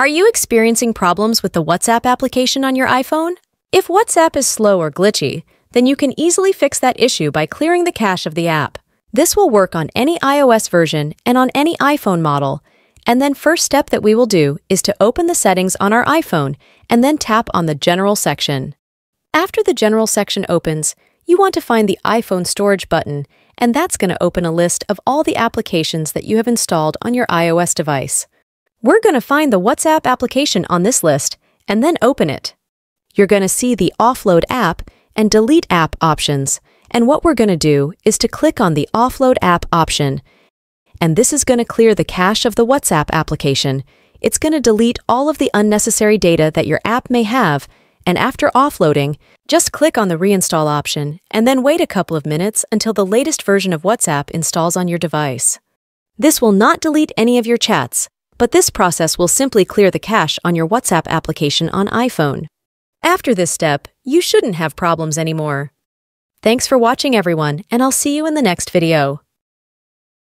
Are you experiencing problems with the WhatsApp application on your iPhone? If WhatsApp is slow or glitchy, then you can easily fix that issue by clearing the cache of the app. This will work on any iOS version and on any iPhone model. And then first step that we will do is to open the settings on our iPhone and then tap on the General section. After the General section opens, you want to find the iPhone Storage button, and that's going to open a list of all the applications that you have installed on your iOS device. We're going to find the WhatsApp application on this list and then open it. You're going to see the Offload App and Delete App options, and what we're going to do is to click on the Offload App option, and this is going to clear the cache of the WhatsApp application. It's going to delete all of the unnecessary data that your app may have, and after offloading, just click on the Reinstall option and then wait a couple of minutes until the latest version of WhatsApp installs on your device. This will not delete any of your chats, but this process will simply clear the cache on your WhatsApp application on iPhone. After this step, you shouldn't have problems anymore. Thanks for watching everyone, and I'll see you in the next video.